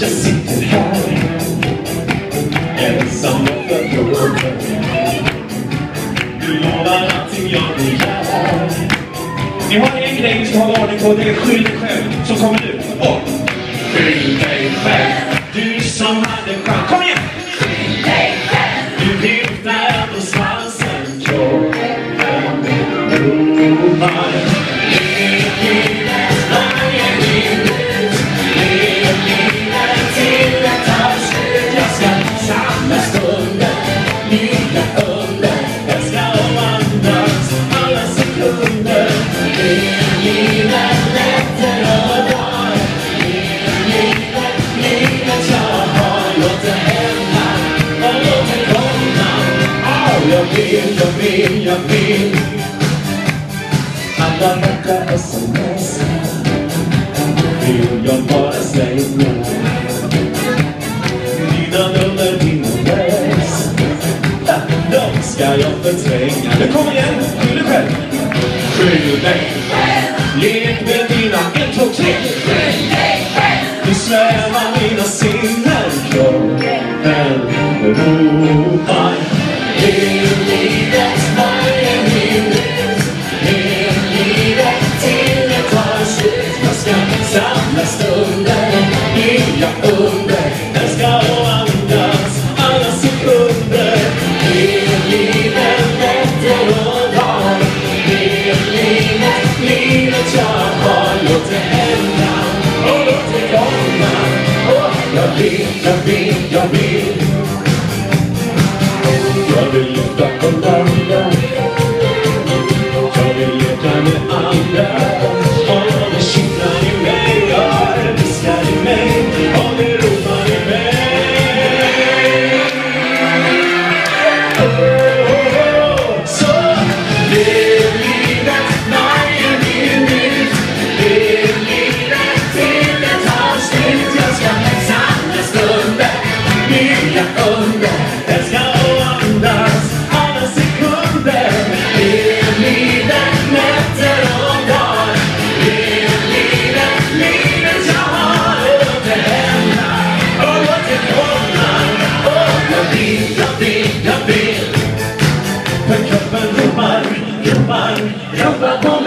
jag sitter här. Ensam och förvånad. Du lovar allting jag begär Ni har en grej ni ska ordning på, det är skyll dig själv. Som kommer nu. Och skyll dig själv, vill, jag vill, jag vill. Alla vackra sms vill jag bara slänga. Dina nummer, din adress de ska jag förtränga. Nu kommer igen, skyll dig själv. Skyll dig. Lek med dina ett, två, tre. låter hända och låter komma. Jag vill, jag vill, jag vill. Jag vill lyfta på landet. Jag vill leka med andra. Om det kittlar i mig, ja det viskar i mig. Om det ropar i mig. välja under Den ska åndas alla sekunder. Lev livet nätter och dagar. Lev livet, livet jag har Låt det hända låt det komma Och jag jag vill, jag vill För kroppen ropar, ropar, ropar på